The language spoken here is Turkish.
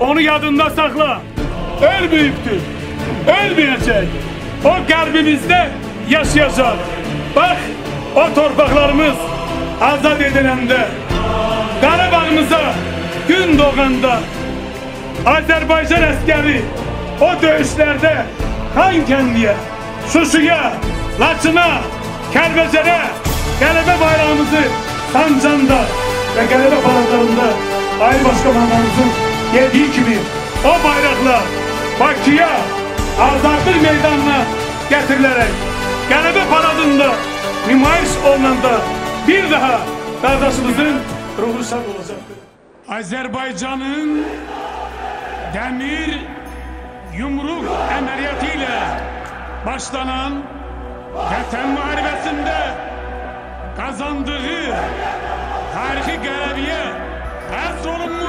Onu yadında sakla. Ölmeyiptir. Ölmeyecek. O kalbimizde yaşayacak. Bak o torpaklarımız azat edilende. Karabağımıza gün doğanda Azerbaycan askeri o dövüşlerde Xankəndiyə, Şuşuya, Laçına, Kəlbəcərə qələbə bayrağımızı sancanda və qələbə paradlarında Ali Başkomandanımızın dediği kimi o bayrakla Bakıya, Azadlık meydanına getirilerek qələbə paradında nümayiş olunanda bir daha kardeşimizin ruhu şad olacaktır. Azerbaycan'ın demir yumruk ameliyatıyla başlanan Vətən müharibəsində kazandığı tarihi qələbiyə həsr olunmuş